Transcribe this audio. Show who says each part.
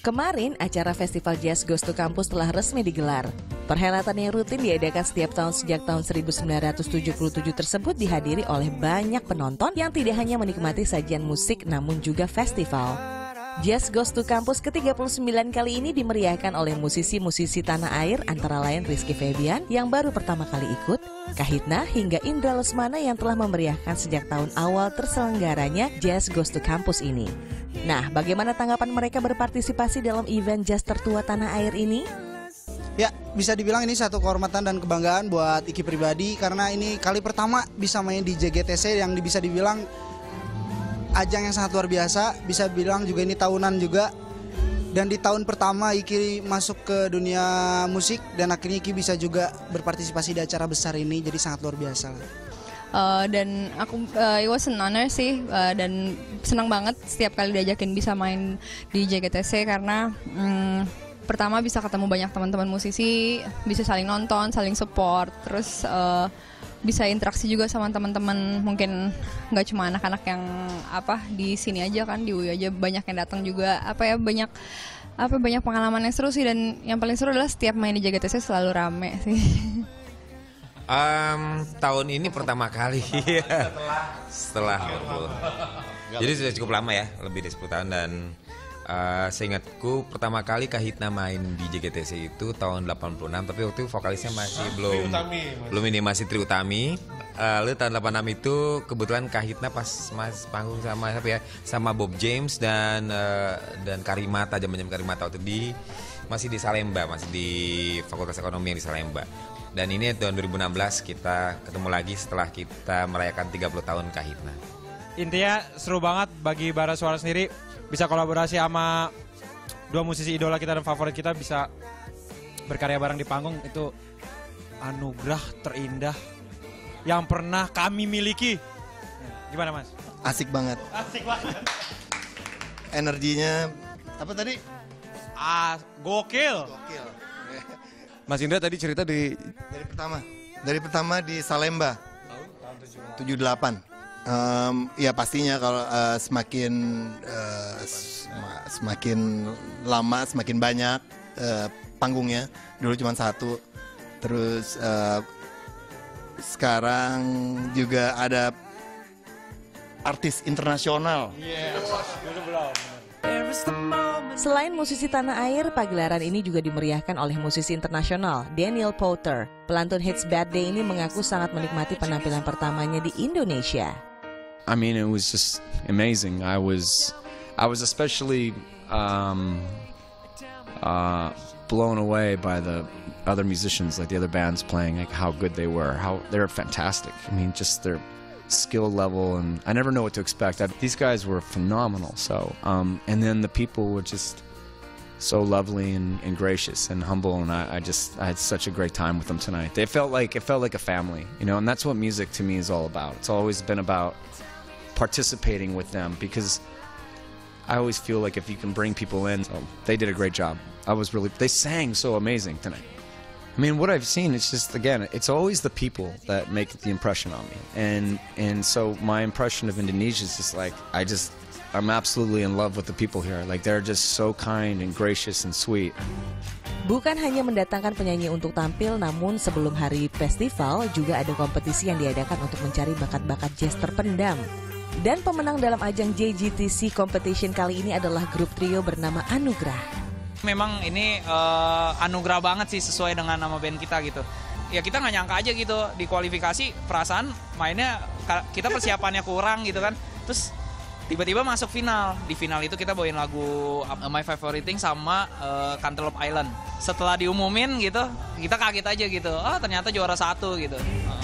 Speaker 1: Kemarin, acara Festival Jazz Goes to Campus telah resmi digelar. Perhelatan yang rutin diadakan setiap tahun sejak tahun 1977 tersebut dihadiri oleh banyak penonton yang tidak hanya menikmati sajian musik namun juga festival. Jazz Goes to Campus ke-39 kali ini dimeriahkan oleh musisi-musisi tanah air antara lain Rizky Febian yang baru pertama kali ikut, Kahitna hingga Indra Lesmana yang telah memeriahkan sejak tahun awal terselenggaranya Jazz Goes to Campus ini. Nah, bagaimana tanggapan mereka berpartisipasi dalam event jazz tertua tanah air ini?
Speaker 2: Ya, bisa dibilang ini satu kehormatan dan kebanggaan buat Iki pribadi karena ini kali pertama bisa main di JGTC yang bisa dibilang ajang yang sangat luar biasa, bisa bilang juga ini tahunan juga. Dan di tahun pertama Iki masuk ke dunia musik dan akhirnya Iki bisa juga berpartisipasi di acara besar ini, jadi sangat luar biasa.
Speaker 3: Uh, dan aku uh, it was an sih uh, dan senang banget setiap kali diajakin bisa main di JGTC karena um, pertama bisa ketemu banyak teman-teman musisi, bisa saling nonton, saling support, terus uh, bisa interaksi juga sama teman-teman. Mungkin nggak cuma anak-anak yang apa di sini aja kan di UI aja. Banyak yang datang juga. Apa ya banyak apa banyak pengalaman yang seru sih. Dan yang paling seru adalah setiap main di JGTC selalu rame sih.
Speaker 4: Um, tahun ini pertama kali. Setelah. Setelah jadi sudah cukup lama ya lebih dari 10 tahun. Dan Uh, seingatku pertama kali Kahitna main di JGTC itu tahun 86 tapi waktu itu vokalisnya masih belum belum ini masih Tri Utami. Uh, lalu tahun 86 itu kebetulan Kahitna pas mas panggung sama siapa ya sama Bob James dan uh, dan Karimata zaman Karimata waktu di masih di Salemba masih di Fakultas Ekonomi yang di Salemba. Dan ini tahun 2016 kita ketemu lagi setelah kita merayakan 30 tahun Kahitna.
Speaker 5: Intinya seru banget bagi Bara Suara sendiri bisa kolaborasi sama dua musisi idola kita dan favorit kita bisa berkarya bareng di panggung itu anugerah terindah yang pernah kami miliki. Gimana mas?
Speaker 6: Asik banget.
Speaker 5: Asik banget.
Speaker 6: Energinya apa tadi?
Speaker 5: Ah, gokil.
Speaker 6: Gokil.
Speaker 7: Mas Indra tadi cerita di
Speaker 6: dari pertama. Dari pertama di Salemba. 78 Um, ya pastinya kalau uh, semakin uh, semakin lama semakin banyak uh, panggungnya dulu cuma satu terus uh, sekarang juga ada artis internasional.
Speaker 1: Selain musisi tanah air, pagelaran ini juga dimeriahkan oleh musisi internasional Daniel Powter. Pelantun hits Bad Day ini mengaku sangat menikmati penampilan pertamanya di Indonesia.
Speaker 8: I mean, it was just amazing. I was, I was especially um, uh, blown away by the other musicians, like the other bands playing, like how good they were. How they're fantastic. I mean, just their skill level, and I never know what to expect. I, these guys were phenomenal. So, um, and then the people were just so lovely and, and gracious and humble and I, I, just I had such a great time with them tonight. They felt like it felt like a family, you know, and that's what music to me is all about. It's always been about participating with them because I always feel like if you can bring people in, so they did a great job. I was really, they sang so amazing tonight. I mean, what I've seen, it's just again, it's always the people that make the impression on me, and and so my impression of Indonesia is just like I just, I'm absolutely in love with the people here. Like they're just so kind and gracious and sweet.
Speaker 1: Bukan hanya mendatangkan penyanyi untuk tampil, namun sebelum hari festival juga ada kompetisi yang diadakan untuk mencari bakat-bakat jazz terpendam. Dan pemenang dalam ajang JGTC Competition kali ini adalah grup trio bernama Anugrah.
Speaker 9: Memang ini uh, anugerah banget sih sesuai dengan nama band kita gitu. Ya kita nggak nyangka aja gitu di kualifikasi perasaan mainnya kita persiapannya kurang gitu kan. Terus tiba-tiba masuk final. Di final itu kita bawain lagu uh, My Favorite Thing sama uh, Cantaloupe Island. Setelah diumumin gitu, kita kaget aja gitu. Oh ternyata juara satu gitu. Uh.